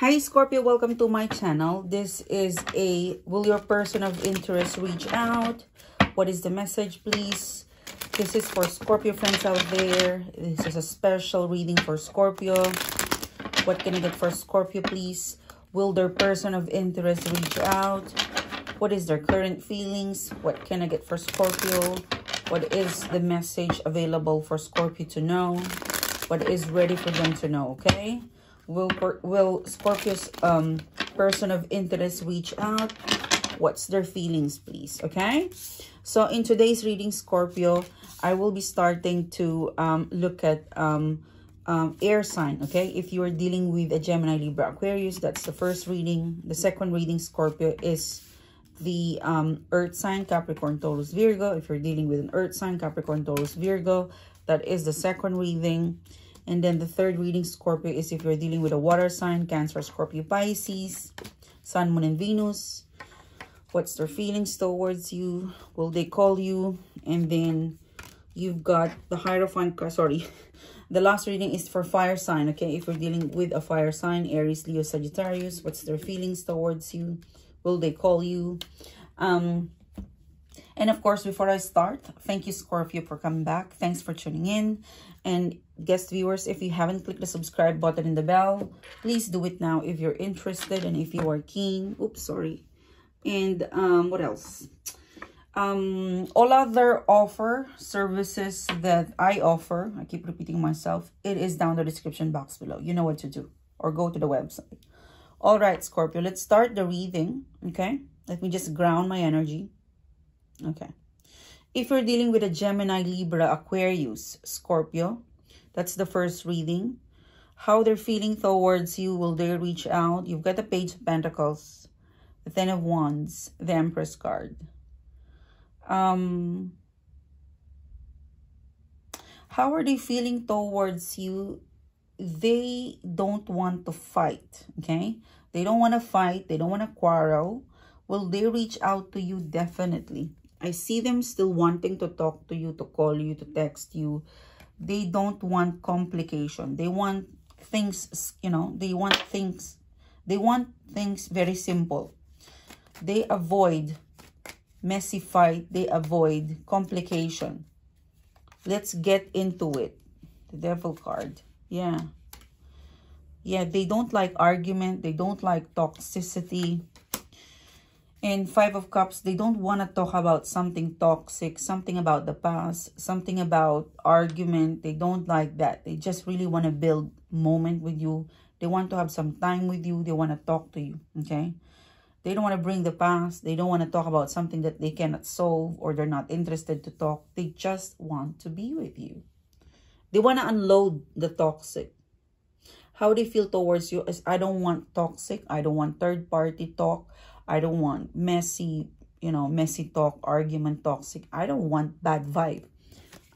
Hi Scorpio, welcome to my channel. This is a, will your person of interest reach out? What is the message, please? This is for Scorpio friends out there. This is a special reading for Scorpio. What can I get for Scorpio, please? Will their person of interest reach out? What is their current feelings? What can I get for Scorpio? What is the message available for Scorpio to know? What is ready for them to know, okay? Will, will Scorpio's um, person of interest reach out? What's their feelings, please? Okay? So, in today's reading, Scorpio, I will be starting to um, look at um, um, air sign, okay? If you are dealing with a Gemini, Libra, Aquarius, that's the first reading. The second reading, Scorpio, is the um, earth sign, Capricorn, Taurus, Virgo. If you're dealing with an earth sign, Capricorn, Taurus, Virgo, that is the second reading. And then the third reading, Scorpio, is if you're dealing with a water sign, Cancer, Scorpio, Pisces, Sun, Moon, and Venus. What's their feelings towards you? Will they call you? And then you've got the Hierophant, sorry. The last reading is for fire sign, okay? If you're dealing with a fire sign, Aries, Leo, Sagittarius, what's their feelings towards you? Will they call you? Um, and of course, before I start, thank you, Scorpio, for coming back. Thanks for tuning in. And guest viewers, if you haven't clicked the subscribe button and the bell, please do it now if you're interested and if you are keen. Oops, sorry. And um, what else? Um, all other offer services that I offer, I keep repeating myself, it is down the description box below. You know what to do. Or go to the website. All right, Scorpio, let's start the reading, okay? Let me just ground my energy. Okay. If you're dealing with a Gemini, Libra, Aquarius, Scorpio, that's the first reading. How they're feeling towards you, will they reach out? You've got the Page of Pentacles, the Ten of Wands, the Empress card. Um, how are they feeling towards you? They don't want to fight, okay? They don't want to fight. They don't want to quarrel. Will they reach out to you? Definitely. I see them still wanting to talk to you, to call you, to text you. They don't want complication. They want things, you know, they want things, they want things very simple. They avoid messy fight. They avoid complication. Let's get into it. The devil card. Yeah. Yeah, they don't like argument. They don't like toxicity. And Five of Cups, they don't want to talk about something toxic, something about the past, something about argument. They don't like that. They just really want to build moment with you. They want to have some time with you. They want to talk to you, okay? They don't want to bring the past. They don't want to talk about something that they cannot solve or they're not interested to talk. They just want to be with you. They want to unload the toxic. How they feel towards you is, I don't want toxic. I don't want third-party talk. I don't want messy, you know, messy talk, argument, toxic. I don't want bad vibe.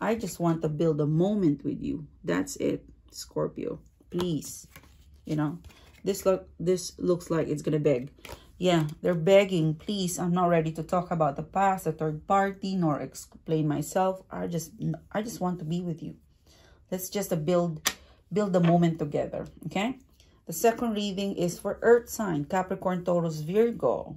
I just want to build a moment with you. That's it, Scorpio. Please, you know, this look this looks like it's gonna beg. Yeah, they're begging, please. I'm not ready to talk about the past, the third party, nor explain myself. I just I just want to be with you. Let's just build build the moment together, okay? The second reading is for Earth sign, Capricorn, Taurus, Virgo.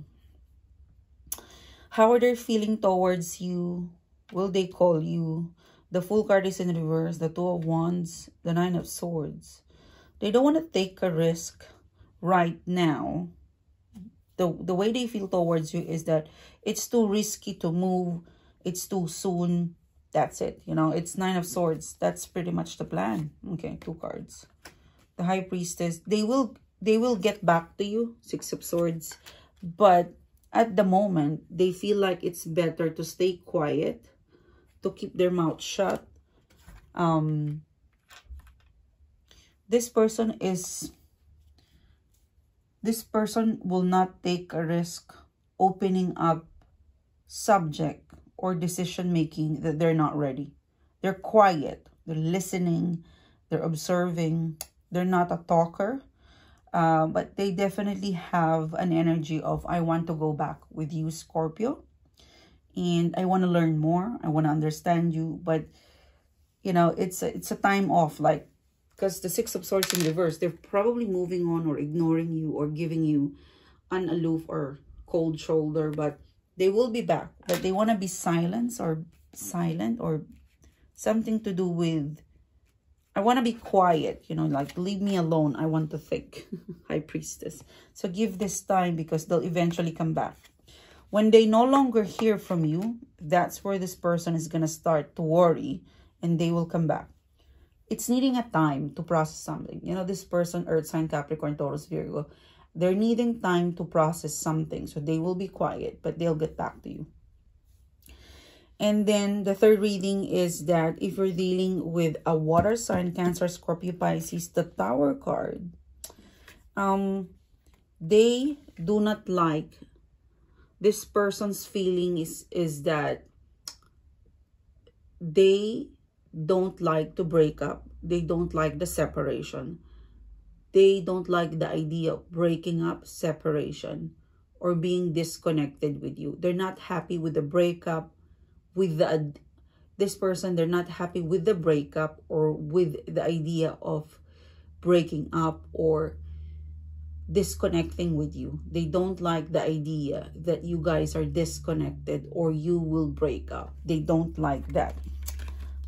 How are they feeling towards you? Will they call you? The Fool card is in reverse, the Two of Wands, the Nine of Swords. They don't want to take a risk right now. The, the way they feel towards you is that it's too risky to move. It's too soon. That's it. You know, it's Nine of Swords. That's pretty much the plan. Okay, two cards the high priestess they will they will get back to you six of swords. But at the moment they feel like it's better to stay quiet to keep their mouth shut. Um this person is this person will not take a risk opening up subject or decision making that they're not ready. They're quiet they're listening they're observing they're not a talker, uh, but they definitely have an energy of, I want to go back with you, Scorpio. And I want to learn more. I want to understand you. But, you know, it's a, it's a time off. Like, because the Six of Swords in reverse, they're probably moving on or ignoring you or giving you an aloof or cold shoulder, but they will be back. But they want to be silent or silent or something to do with, I want to be quiet, you know, like leave me alone. I want to think, High Priestess. So give this time because they'll eventually come back. When they no longer hear from you, that's where this person is going to start to worry and they will come back. It's needing a time to process something. You know, this person, Earth sign, Capricorn, Taurus, Virgo, they're needing time to process something. So they will be quiet, but they'll get back to you. And then the third reading is that if you're dealing with a water sign, Cancer, Scorpio, Pisces, the Tower card, um, they do not like this person's feeling is is that they don't like to break up. They don't like the separation. They don't like the idea of breaking up, separation, or being disconnected with you. They're not happy with the breakup, with the this person. They're not happy with the breakup or with the idea of breaking up or disconnecting with you. They don't like the idea that you guys are disconnected or you will break up. They don't like that.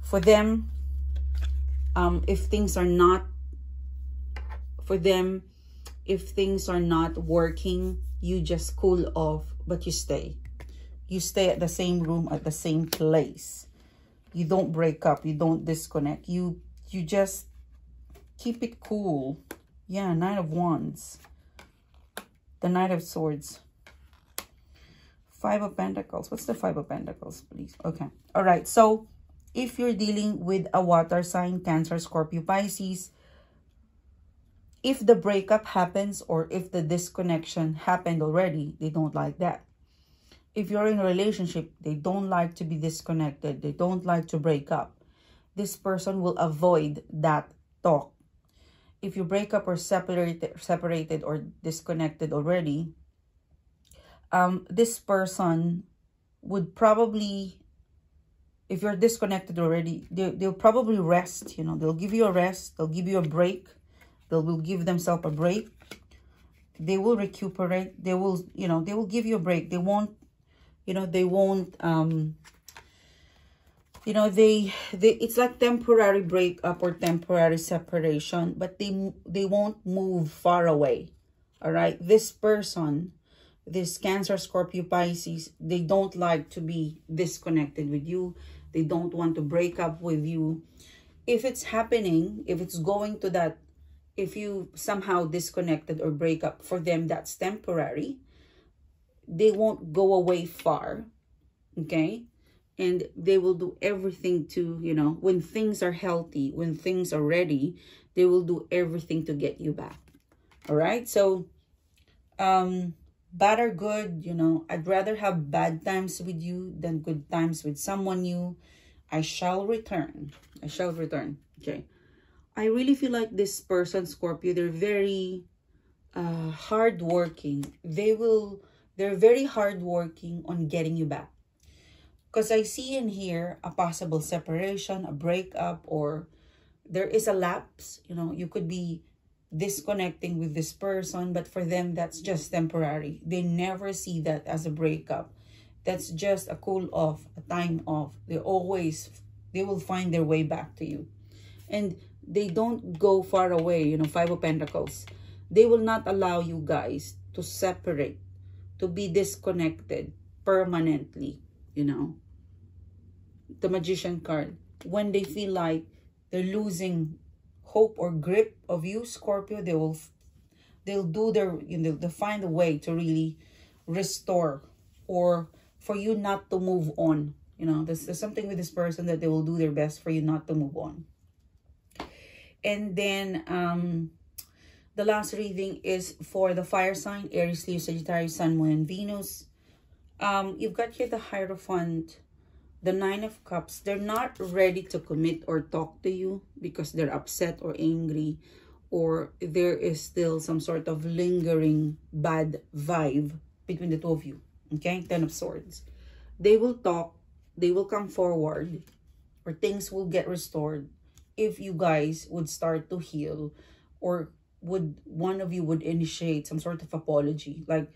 For them, um, if things are not, for them, if things are not working, you just cool off, but you stay. You stay at the same room, at the same place. You don't break up. You don't disconnect. You, you just keep it cool. Yeah, Knight of Wands. The Knight of Swords. Five of Pentacles. What's the Five of Pentacles, please? Okay. All right. So, if you're dealing with a water sign, Cancer, Scorpio, Pisces, if the breakup happens or if the disconnection happened already, they don't like that. If you're in a relationship, they don't like to be disconnected. They don't like to break up. This person will avoid that talk. If you break up or separated, separated or disconnected already, um, this person would probably, if you're disconnected already, they, they'll probably rest, you know, they'll give you a rest, they'll give you a break, they will give themselves a break, they will recuperate, they will, you know, they will give you a break, they won't, you know, they won't, um, you know they they it's like temporary breakup or temporary separation but they they won't move far away. All right? This person this cancer scorpio pisces they don't like to be disconnected with you. They don't want to break up with you. If it's happening if it's going to that if you somehow disconnected or break up for them that's temporary they won't go away far okay and they will do everything to, you know, when things are healthy, when things are ready, they will do everything to get you back. All right. So, um, bad or good, you know, I'd rather have bad times with you than good times with someone new. I shall return. I shall return. Okay. I really feel like this person, Scorpio, they're very uh, hardworking. They will, they're very hardworking on getting you back because I see in here a possible separation, a breakup, or there is a lapse. You know, you could be disconnecting with this person, but for them, that's just temporary. They never see that as a breakup. That's just a cool off, a time off. They always, they will find their way back to you. And they don't go far away, you know, Five of Pentacles. They will not allow you guys to separate, to be disconnected permanently, you know. The magician card. When they feel like they're losing hope or grip of you scorpio they will they'll do their you know they'll find a way to really restore or for you not to move on you know. There's, there's something with this person that they will do their best for you not to move on. And then um the last reading is for the fire sign aries leo sagittarius sun moon and venus. Um you've got here the hierophant the nine of cups. They're not ready to commit or talk to you because they're upset or angry or there is still some sort of lingering bad vibe between the two of you okay? Ten of swords. They will talk they will come forward or things will get restored if you guys would start to heal or would one of you would initiate some sort of apology like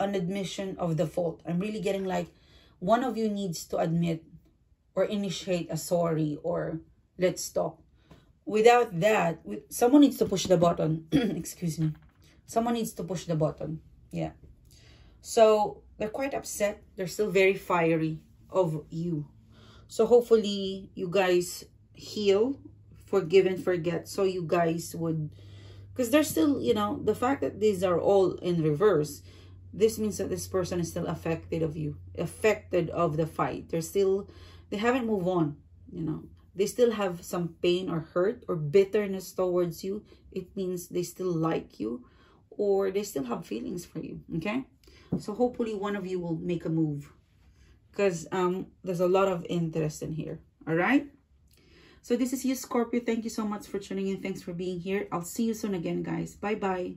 an admission of the fault. I'm really getting like one of you needs to admit or initiate a sorry or let's talk without that someone needs to push the button. Excuse me. Someone needs to push the button. Yeah. So they're quite upset. They're still very fiery of you. So hopefully you guys heal forgive and forget. So you guys would because there's still you know the fact that these are all in reverse this means that this person is still affected of you affected of the fight. They're still they haven't moved on you know. They still have some pain or hurt or bitterness towards you. It means they still like you or they still have feelings for you okay? So hopefully one of you will make a move because um there's a lot of interest in here all right so this is you, Scorpio. Thank you so much for tuning in. Thanks for being here. I'll see you soon again, guys. Bye-bye.